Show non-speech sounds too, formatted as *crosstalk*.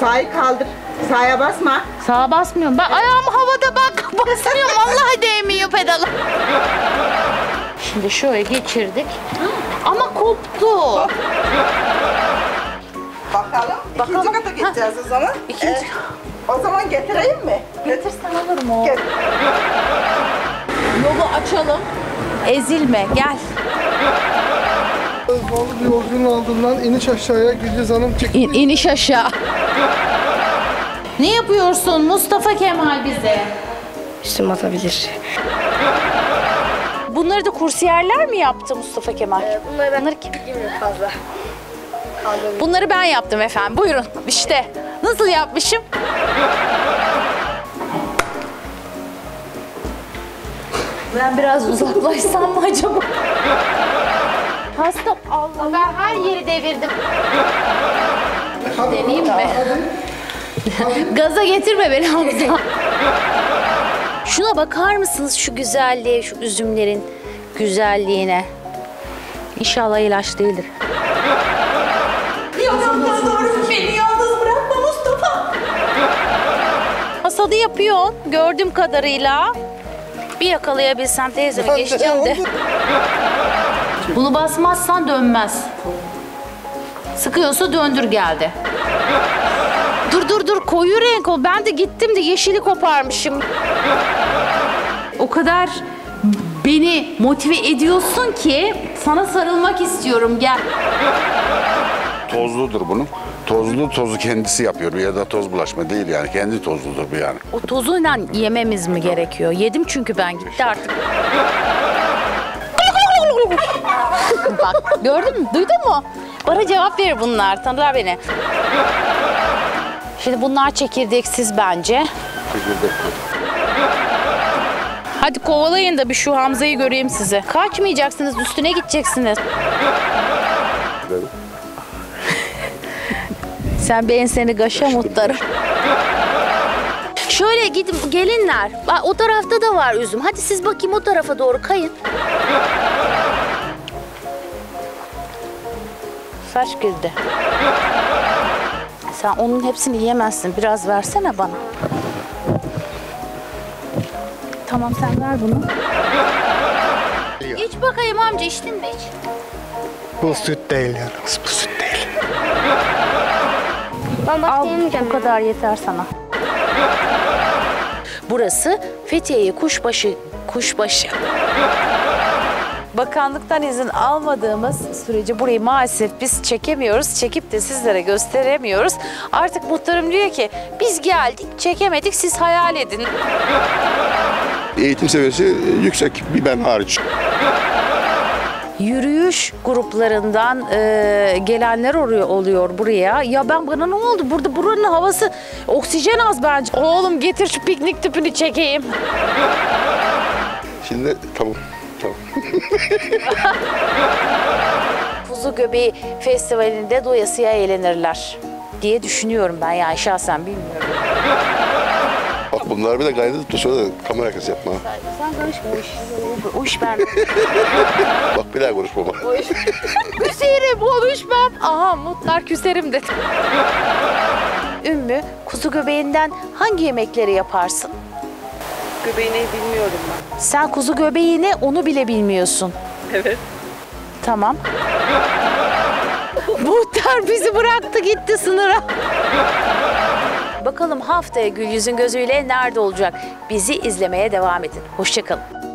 Sağı kaldır. Sağa basma. Sağa basmıyorum. Ben ayağım havada bak *laughs* basmıyorum. Vallahi değmiyor pedala. Şimdi şöyle geçirdik. Ama koptu. Bakalım. Bakalım. İkinci kata geçeceğiz o zaman. İkinci- Ee, o zaman getireyim mi? Getirsen alırım o. Gel. Yolu açalım. Ezilme gel. Pahalı bir yolcunun ardından iniş aşağıya Gülcez Hanım çıktı. İn, iniş aşağı. ne yapıyorsun Mustafa Kemal bize? Üstüm atabilir. Bunları da kursiyerler mi yaptı Mustafa Kemal? Bunları ben Bunları kim? bilmiyorum fazla. Bunları ben yaptım efendim. Buyurun işte. Nasıl yapmışım? Ben biraz uzaklaşsam mı acaba? Hasta Allah ben her yeri devirdim. Deneyeyim mi? Gaza getirme beni Hamza. Şuna bakar mısınız şu güzelliğe, şu üzümlerin güzelliğine? İnşallah ilaç değildir. Hasadı yapıyor gördüğüm kadarıyla. Bir yakalayabilsem teyzemi geçeceğim de. Bunu basmazsan dönmez. Sıkıyorsa döndür geldi. Dur dur dur koyu renk o. Ben de gittim de yeşili koparmışım. O kadar beni motive ediyorsun ki sana sarılmak istiyorum gel. Tozludur bunun. Tozlu tozu kendisi yapıyor. Ya da toz bulaşma değil yani. Kendi tozludur bu yani. O tozuyla yememiz mi gerekiyor? Yedim çünkü ben gitti artık. Bak gördün mü? Duydun mu? Bana cevap verir bunlar. Tanırlar beni. Şimdi bunlar çekirdeksiz bence. Hadi kovalayın da bir şu Hamza'yı göreyim sizi. Kaçmayacaksınız, üstüne gideceksiniz. Sen ben seni gaşa mutlarım. Şöyle gidin gelinler. O tarafta da var üzüm. Hadi siz bakayım o tarafa doğru kayın. Saç girdi. Sen onun hepsini yiyemezsin. Biraz versene bana. Tamam sen ver bunu. İç bakayım amca içtin mi iç? Bu süt değil yani. Bu. Ben Al bu kadar yeter sana. Burası Fethiye'ye kuşbaşı kuşbaşı. Bakanlıktan izin almadığımız sürece burayı maalesef biz çekemiyoruz. Çekip de sizlere gösteremiyoruz. Artık muhtarım diyor ki biz geldik çekemedik siz hayal edin. Eğitim seviyesi yüksek. Bir ben hariç. Yürüyüş gruplarından e, gelenler oluyor, oluyor buraya. Ya ben bana ne oldu? Burada buranın havası oksijen az bence. Oğlum getir şu piknik tüpünü çekeyim. Şimdi tamam. Tamam. *laughs* Kuzu Göbeği Festivali'nde doyasıya eğlenirler diye düşünüyorum ben yani şahsen bilmiyorum. Bunlar bir de kaydı sonra da kamera arkası yapma. Sen karışma o iş. O, o iş ben. *laughs* Bak bir daha konuşma bak. küserim konuşmam. Aha mutlar küserim dedi. Ümmü kuzu göbeğinden hangi yemekleri yaparsın? Göbeğini bilmiyorum ben. Sen kuzu göbeğini onu bile bilmiyorsun. Evet. Tamam. Muhtar bizi bıraktı gitti sınıra. Bakalım haftaya Gül Yüzün gözüyle nerede olacak? Bizi izlemeye devam edin. Hoşçakalın.